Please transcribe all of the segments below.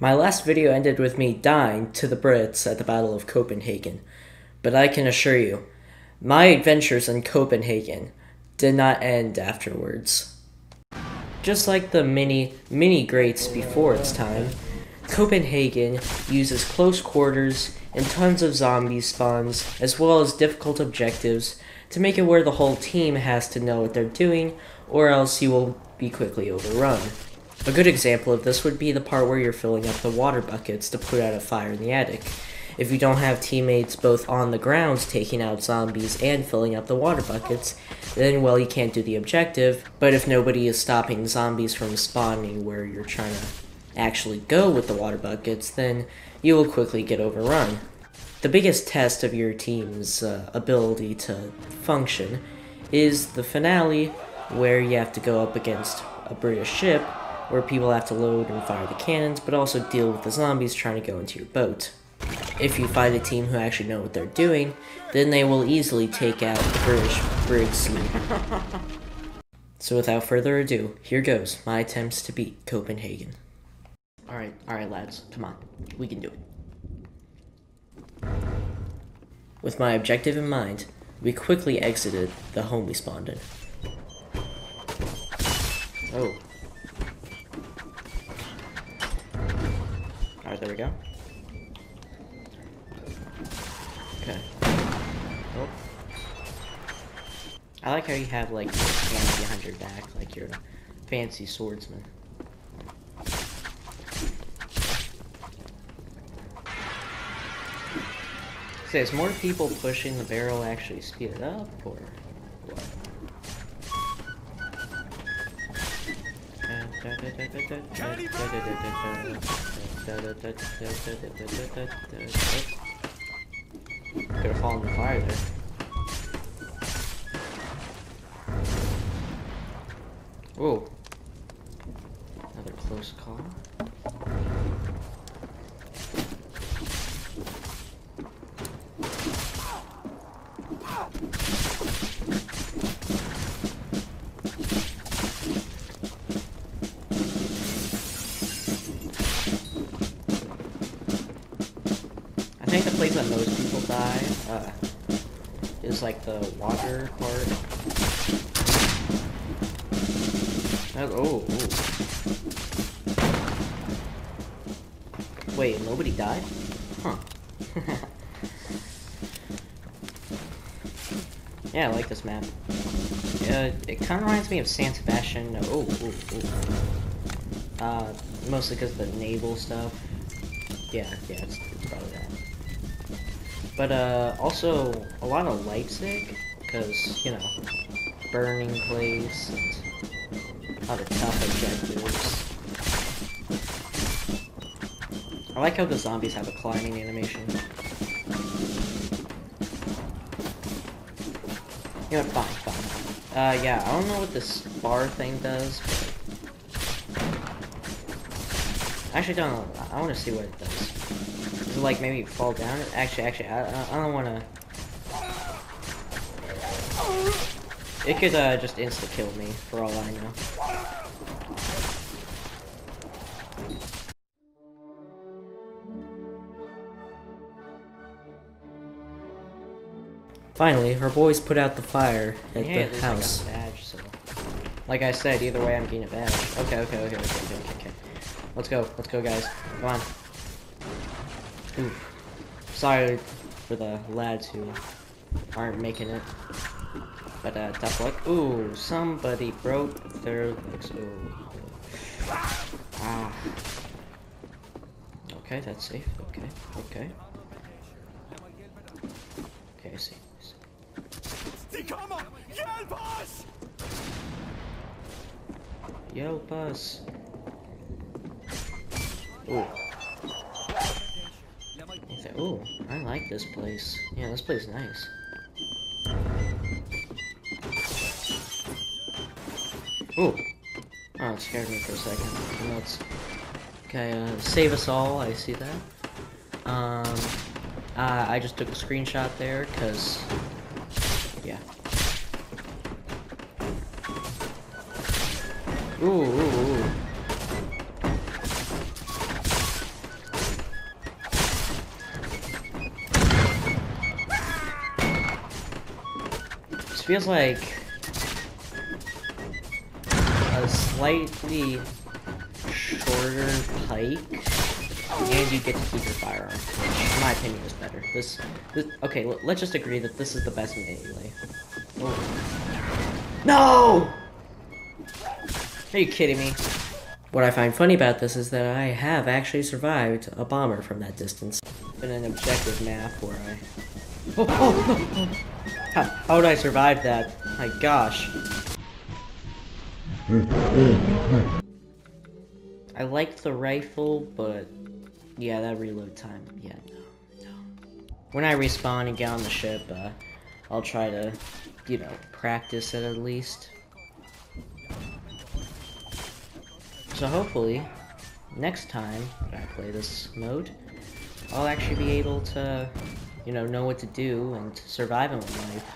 My last video ended with me dying to the Brits at the Battle of Copenhagen, but I can assure you, my adventures in Copenhagen did not end afterwards. Just like the many, many greats before its time, Copenhagen uses close quarters and tons of zombie spawns, as well as difficult objectives, to make it where the whole team has to know what they're doing, or else you will be quickly overrun. A good example of this would be the part where you're filling up the water buckets to put out a fire in the attic. If you don't have teammates both on the ground taking out zombies and filling up the water buckets, then well, you can't do the objective. But if nobody is stopping zombies from spawning where you're trying to actually go with the water buckets, then you will quickly get overrun. The biggest test of your team's uh, ability to function is the finale, where you have to go up against a British ship where people have to load and fire the cannons, but also deal with the zombies trying to go into your boat. If you find a team who actually know what they're doing, then they will easily take out the British brig so without further ado, here goes my attempts to beat Copenhagen. Alright, alright lads, come on, we can do it. With my objective in mind, we quickly exited the home we spawned in. Oh, Alright, there we go. Okay. Oh. I like how you have, like, hands behind your back, like you're a fancy swordsman. So is more people pushing the barrel actually speed it up, or Could have fallen the fire there. Whoa. Another close call. Place that most people die uh, is like the water part. Oh, oh, Wait, nobody died? Huh. yeah, I like this map. Uh, it kind of reminds me of San Sebastian. Oh, oh, oh. Uh, mostly because the naval stuff. Yeah, yeah, it's, it's probably that. But uh, also a lot of Leipzig, because, you know, burning place and a lot of tough objectives. I like how the zombies have a climbing animation. You know, fine, fine. Uh, yeah, I don't know what this bar thing does, actually don't know. I want to see what it does to like maybe fall down. Actually, actually, I, I don't want to. It could uh, just insta kill me for all I know. Finally, her boys put out the fire at yeah, the house. Like, badge, so. like I said, either way, I'm getting a badge. Okay, okay, okay, okay, okay, okay. Let's go, let's go, guys. Come on. Sorry for the lads who aren't making it. But uh, tough luck. Ooh, somebody broke their legs. Ooh. Ah. Okay, that's safe. Okay, okay. Okay, I see. Help us! Ooh. Oh, I like this place. Yeah, this place is nice. Oh, oh, it scared me for a second. Let's okay, uh, save us all. I see that. Um, uh, I just took a screenshot there because, yeah. Ooh, ooh, ooh. Feels like a slightly shorter pike, and you get to keep your firearm, which, in my opinion, is better. This, this okay, let's just agree that this is the best melee. Oh. No! Are you kidding me? What I find funny about this is that I have actually survived a bomber from that distance. In an objective map where I... Oh, oh, no, oh. oh. How, would I survive that? My gosh. I like the rifle, but yeah, that reload time, yeah, no, no. When I respawn and get on the ship, uh, I'll try to, you know, practice it at least. So hopefully, next time I play this mode, I'll actually be able to, you know, know what to do and to survive in life.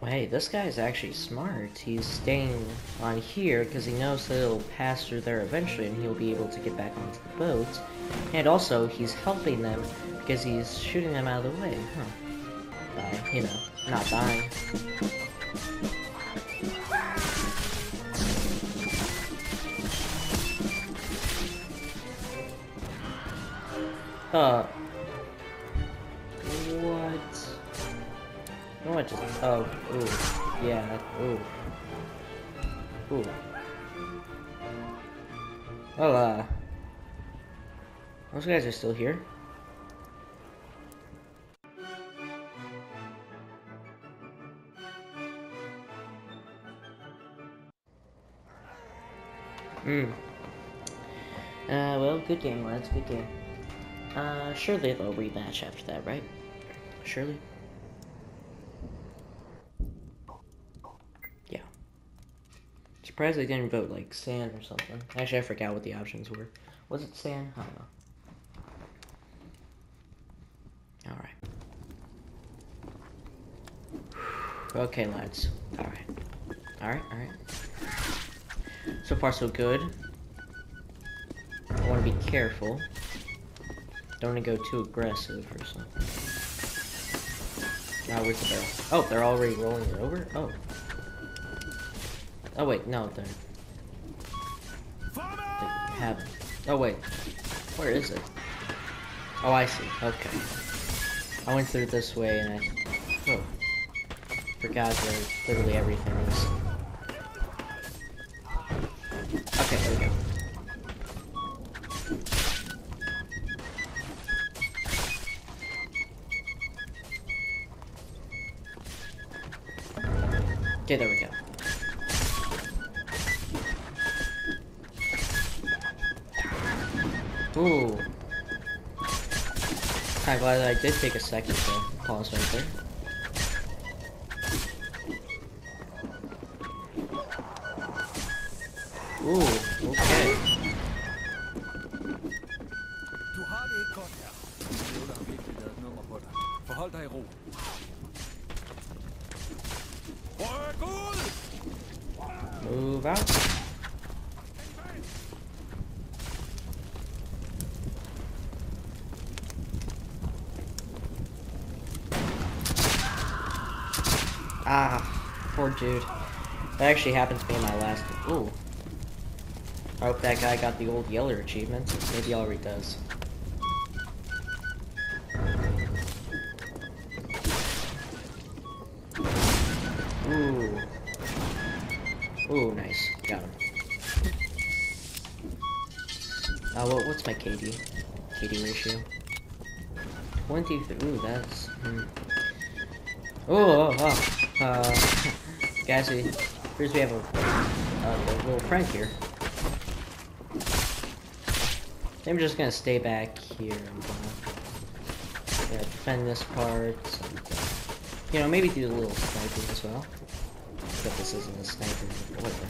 Well, hey, this guy is actually smart. He's staying on here because he knows that it'll pass through there eventually and he'll be able to get back onto the boat. And also, he's helping them because he's shooting them out of the way, huh? You know, not dying. Uh. What just. Oh, ooh. Yeah, ooh. Ooh. Oh, uh. Those guys are still here. Hmm. Uh, well, good game, lads. Good game. Uh, surely they'll rematch after that, right? Surely? Yeah. Surprised they didn't vote, like, sand or something. Actually, I forgot what the options were. Was it sand? I don't know. Alright. Okay, lads. Alright. Alright, alright. So far, so good. I want to be careful. Don't want to go too aggressive or something. Now, where's the barrel? Oh, they're already rolling it over? Oh. Oh, wait, no, they're... They haven't. Oh, wait. Where is it? Oh, I see. Okay. I went through this way and I... Oh. Forgot where literally everything is. Okay, there we go. Okay, there we go. Ooh. I'm glad I did take a second to pause right there. Ooh, okay. Move out. Ah, poor dude. That actually happened to in my last... Ooh. I hope that guy got the old Yeller achievement. Maybe already does. Ooh. Ooh, nice. Got him. Uh, what, what's my KD? KD ratio? 23. Ooh, that's... Hmm. Ooh, oh, oh. Uh, guys, we, first we have a, a little prank here. I'm just gonna stay back here and uh, yeah, defend this part. Uh, you know, maybe do a little sniping as well. But this isn't a sniper, whatever.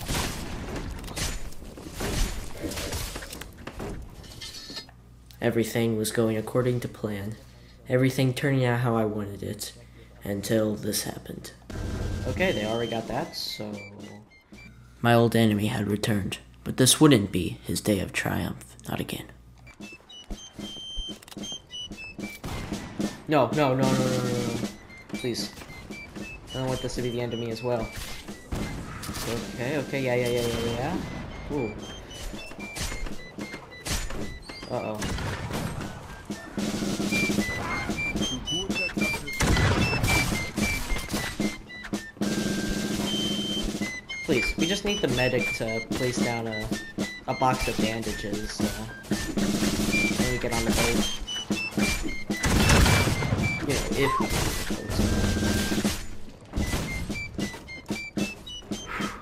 Everything was going according to plan. Everything turning out how I wanted it. Until this happened. Okay, they already got that, so... My old enemy had returned, but this wouldn't be his day of triumph. Not again. No, no, no, no, no, no, no. Please. I don't want this to be the end of me as well. Okay, okay, yeah, yeah, yeah, yeah, yeah. Ooh. Uh-oh. We just need the medic to place down a, a box of bandages, uh, when we get on the boat. If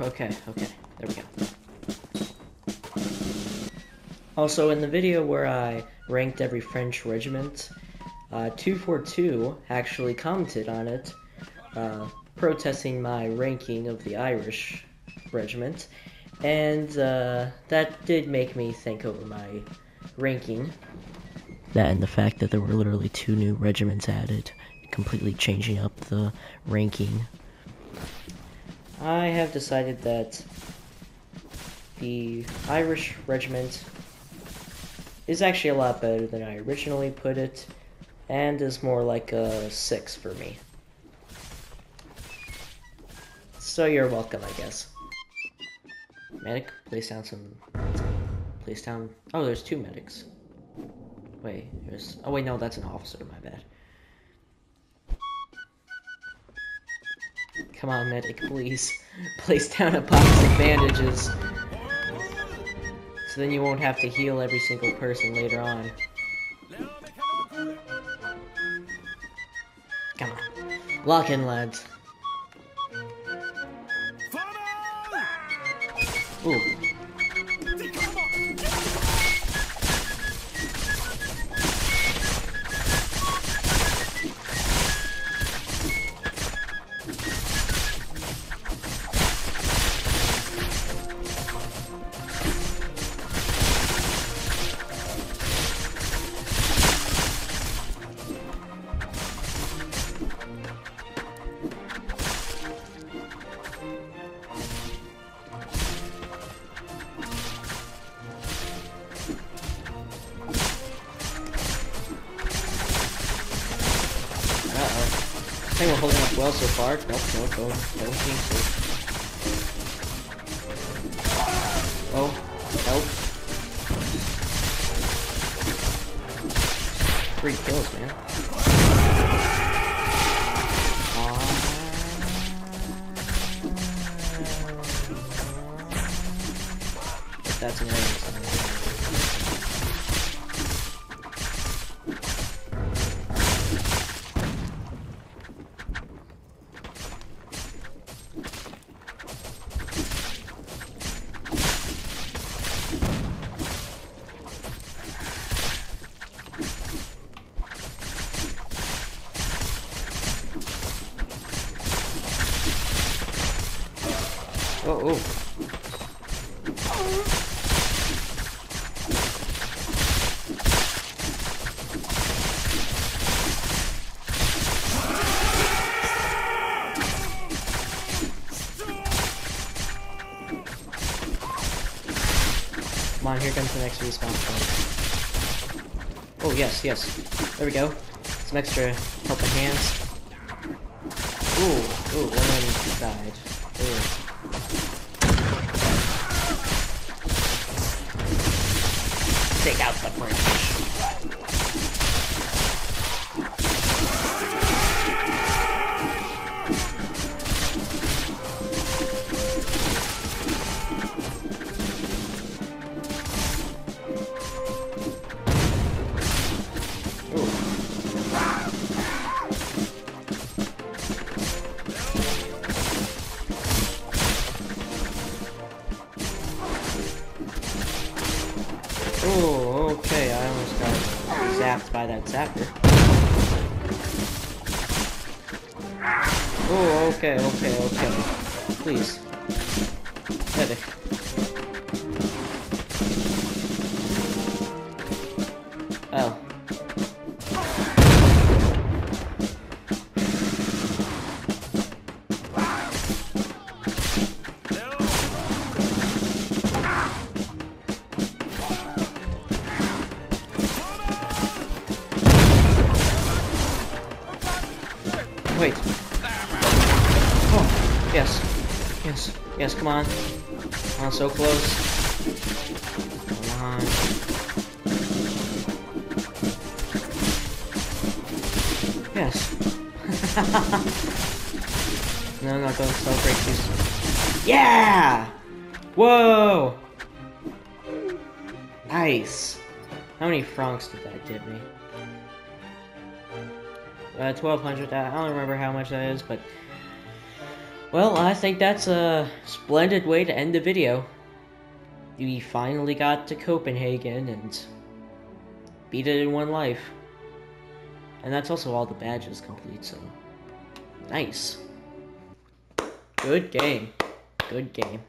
Okay, okay, there we go. Also, in the video where I ranked every French regiment, uh, 242 actually commented on it, uh, protesting my ranking of the Irish regiment, and uh, that did make me think over my ranking. That and the fact that there were literally two new regiments added, completely changing up the ranking. I have decided that the Irish regiment is actually a lot better than I originally put it, and is more like a 6 for me. So you're welcome, I guess. Medic, place down some... Place down... Oh, there's two medics. Wait, there's... Oh wait, no, that's an officer, my bad. Come on, medic, please. Place down a box of bandages. So then you won't have to heal every single person later on. Come on. Lock in, lads. Ooh. I think we're holding up well so far. Nope, nope, nope. Don't seem so. Oh, help. Three kills, man. That's an next respawn. Oh, yes, yes. There we go. Some extra helping hands. Ooh, ooh, one died. Ooh. Take out the French. Oh, okay, I almost got zapped by that zapper. Oh, okay, okay, okay. Please. Wait. Oh, Yes. Yes. Yes, come on. Come on, so close. Come on. Yes. no, going to celebrate too. Yeah! Whoa! Nice. How many francs did that give me? Uh, 1200, I don't remember how much that is, but... Well, I think that's a splendid way to end the video. We finally got to Copenhagen and beat it in one life. And that's also all the badges complete, so... Nice. Good game. Good game.